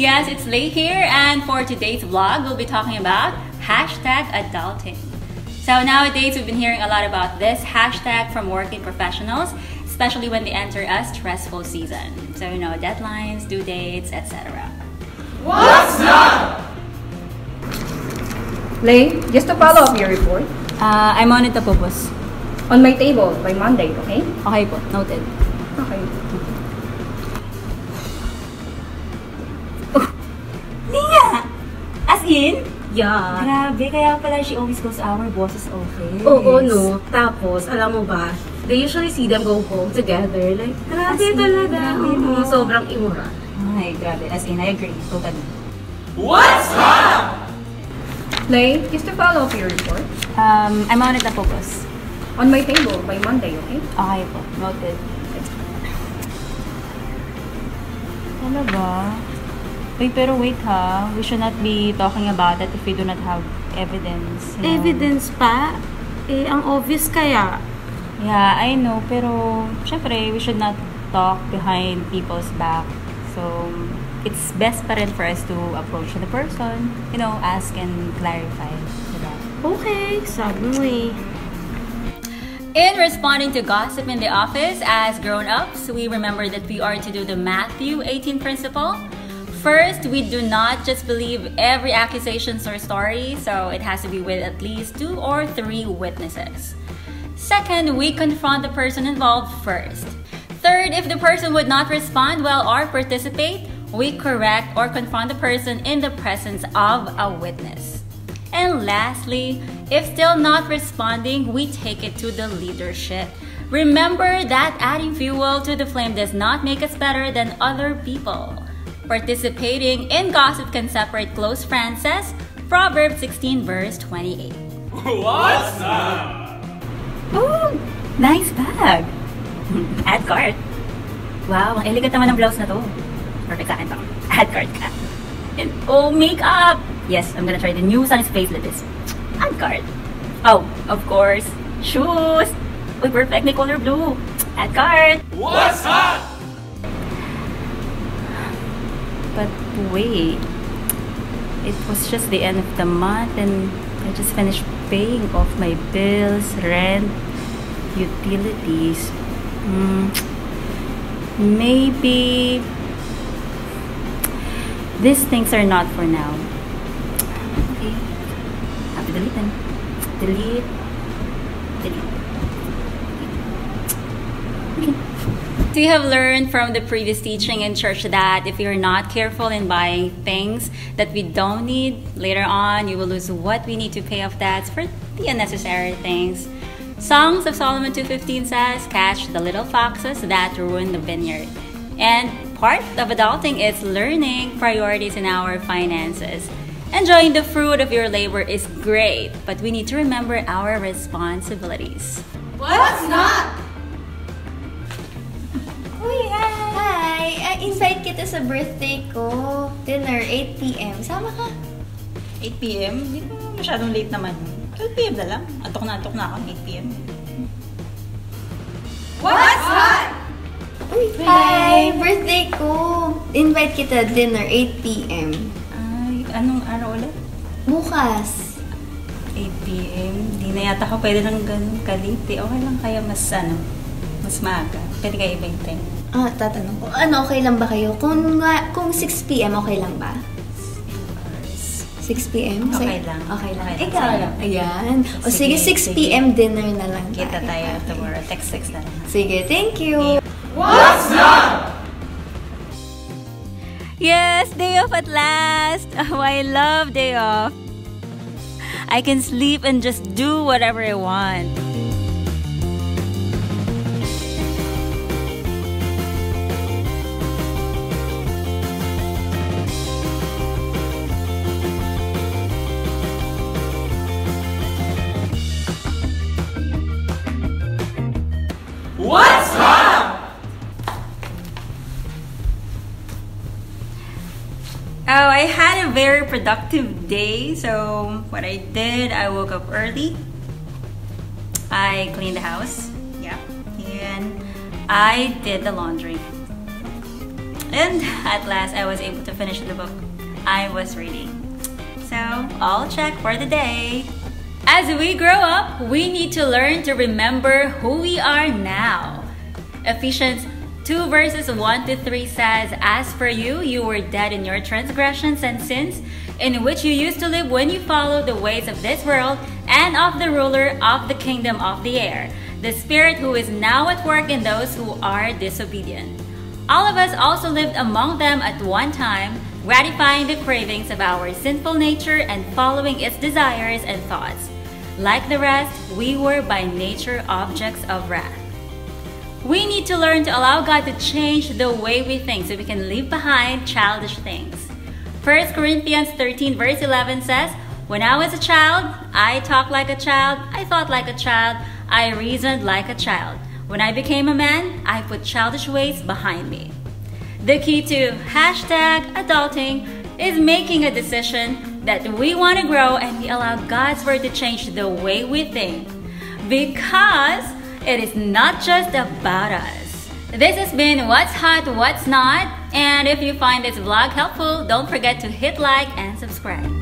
Yes, it's Lay here, and for today's vlog, we'll be talking about hashtag adulting. So nowadays, we've been hearing a lot about this hashtag from working professionals, especially when they enter a stressful season. So, you know, deadlines, due dates, etc. What's up? Lay, just to follow up your report. Uh, I'm on it po, boss. On my table by Monday, okay? Okay po, noted. Okay. As in? Yeah. Grabe, kaya pala she always goes to our boss's office. Oo, no. Tapos, alam mo ba, they usually see them go home together. Like, grabe As in, talaga. grabe, Oo, no? sobrang immoral. Ay, grabe. As in, I agree. Totally. What's up? Lay, just to follow up your report. Um, I'm on it na po, boss. On my table by Monday, okay? Okay po, noted. Ano ba? Wait, pero wait ha. We should not be talking about it if we do not have evidence. you know. Evidence pa? Eh, ang obvious kaya. Yeah, I know. Pero, syempre, we should not talk behind people's back. So, it's best pa rin for us to approach the person, you know, ask and clarify. Diba? Okay, sabi mo eh. In responding to gossip in the office as grown-ups, we remember that we are to do the Matthew 18 principle. First, we do not just believe every accusations or story, so it has to be with at least two or three witnesses. Second, we confront the person involved first. Third, if the person would not respond well or participate, we correct or confront the person in the presence of a witness. And lastly, if still not responding, we take it to the leadership. Remember that adding fuel to the flame does not make us better than other people. Participating in gossip can separate close friends, says Proverbs 16, verse 28. What's up? Oh, nice bag. Add card. Wow, ang elegant naman ng blouse na to. Perfect sa akin to. Add card ka. And, oh, makeup! Yes, I'm gonna try the new Sunnies Face This. Add card. Oh, of course. Shoes! Uy, perfect color blue. Add card. What's up? But wait. It was just the end of the month and I just finished paying off my bills, rent, utilities. Hmm. Maybe these things are not for now. Okay. Have to delete them. Delete. Okay. We have learned from the previous teaching in church that if you're not careful in buying things that we don't need, later on you will lose what we need to pay off debts for the unnecessary things. Songs of Solomon 2.15 says, Catch the little foxes that ruin the vineyard. And part of adulting is learning priorities in our finances. Enjoying the fruit of your labor is great, but we need to remember our responsibilities. What's not? Hi! Uh, invite kita sa birthday ko. Dinner, 8pm. Sama ka? 8pm? Hindi ko masyadong late naman. 12pm na lang. Antok na antok na ako 8pm. What's up? Uy, hi! Birthday ko. Invite kita dinner, 8pm. Ay, anong araw ulit? Bukas. 8pm? Hindi na yata ako pwede ng ganun kalite. Okay lang kaya mas ano, mas maaga. Pwede kaya iba yung time. Ah, tatanong ko. Ano, okay lang ba kayo? Kung, nga- kung 6pm, okay lang ba? 6pm? Okay lang. Okay lang. Okay lang. Ikaw lang. Ayan. O sige, Sige, 6pm dinner na lang Kita tayo Okay. tomorrow. Text-text na lang. Sige, thank you. What's up? Yes, day off at last. Oh, I love day off. I can sleep and just do whatever I want. I had a very productive day. So, what I did, I woke up early. I cleaned the house. Yeah. And I did the laundry. And at last, I was able to finish the book I was reading. So, all check for the day. As we grow up, we need to learn to remember who we are now. Ephesians 2 verses 1 to 3 says, As for you, you were dead in your transgressions and sins, in which you used to live when you followed the ways of this world and of the ruler of the kingdom of the air, the Spirit who is now at work in those who are disobedient. All of us also lived among them at one time, gratifying the cravings of our sinful nature and following its desires and thoughts. Like the rest, we were by nature objects of wrath. We need to learn to allow God to change the way we think so we can leave behind childish things. 1 Corinthians 13, verse 11 says, When I was a child, I talked like a child, I thought like a child, I reasoned like a child. When I became a man, I put childish ways behind me. The key to hashtag adulting is making a decision that we want to grow and we allow God's word to change the way we think. Because it is not just about us. This has been What's Hot, What's Not. And if you find this vlog helpful, don't forget to hit like and subscribe.